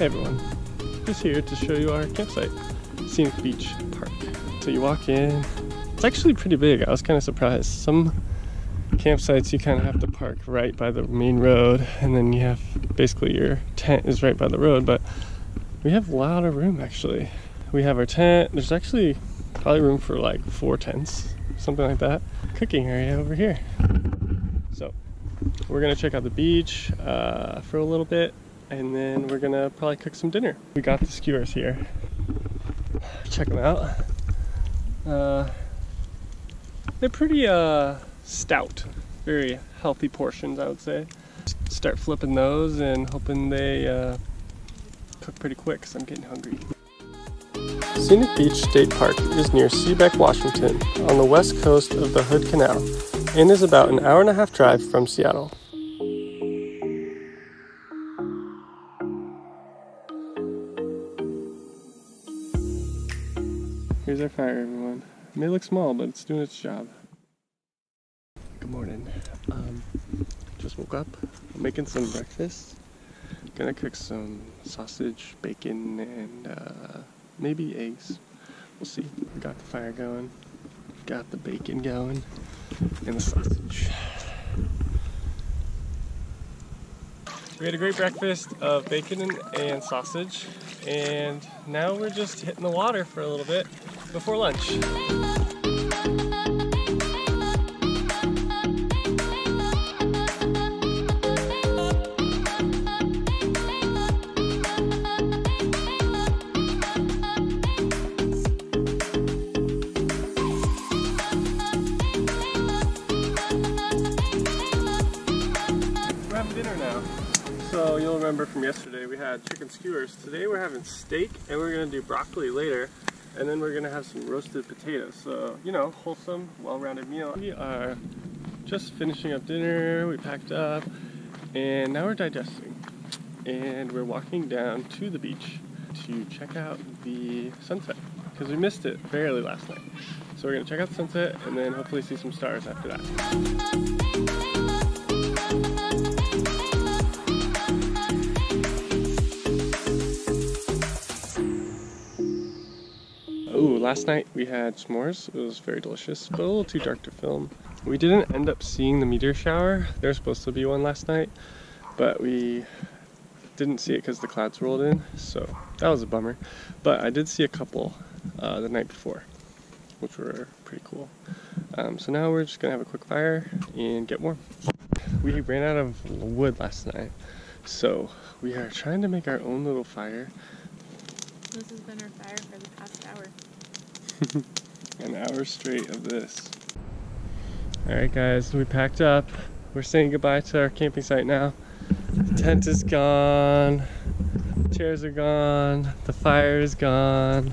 Hey everyone, just here to show you our campsite, Scenic Beach Park. So you walk in, it's actually pretty big, I was kind of surprised. Some campsites you kind of have to park right by the main road and then you have basically your tent is right by the road, but we have a lot of room actually. We have our tent, there's actually probably room for like four tents, something like that. Cooking area over here. So we're gonna check out the beach uh, for a little bit and then we're gonna probably cook some dinner. We got the skewers here. Check them out. Uh, they're pretty uh, stout, very healthy portions, I would say. Start flipping those and hoping they uh, cook pretty quick because I'm getting hungry. Scenic Beach State Park is near Seabeck, Washington, on the west coast of the Hood Canal, and is about an hour and a half drive from Seattle. Here's our fire, everyone. It may look small, but it's doing its job. Good morning. Um, just woke up. I'm making some breakfast. Gonna cook some sausage, bacon, and uh, maybe eggs. We'll see. We got the fire going, got the bacon going, and the sausage. We had a great breakfast of bacon and, and sausage, and now we're just hitting the water for a little bit before lunch. Dinner now. So you'll remember from yesterday we had chicken skewers. Today we're having steak and we're gonna do broccoli later. And then we're gonna have some roasted potatoes. So, you know, wholesome, well-rounded meal. We are just finishing up dinner, we packed up, and now we're digesting. And we're walking down to the beach to check out the sunset because we missed it barely last night. So we're gonna check out the sunset and then hopefully see some stars after that. Ooh, last night we had s'mores. It was very delicious, but a little too dark to film. We didn't end up seeing the meteor shower. There was supposed to be one last night, but we didn't see it because the clouds rolled in, so that was a bummer. But I did see a couple uh, the night before, which were pretty cool. Um, so now we're just gonna have a quick fire and get warm. We ran out of wood last night, so we are trying to make our own little fire. This has been our fire for the past hour. An hour straight of this. Alright guys, we packed up. We're saying goodbye to our camping site now. The tent is gone. Chairs are gone. The fire is gone.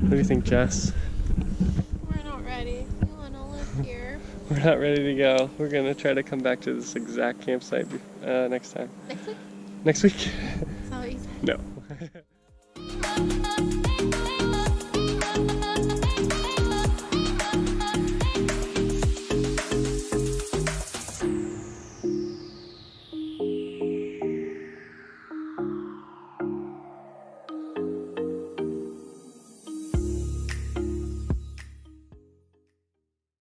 What do you think, Jess? We're not ready. We want to live here. We're not ready to go. We're gonna try to come back to this exact campsite uh, next time. Next week? Next week? Is that what you said? no.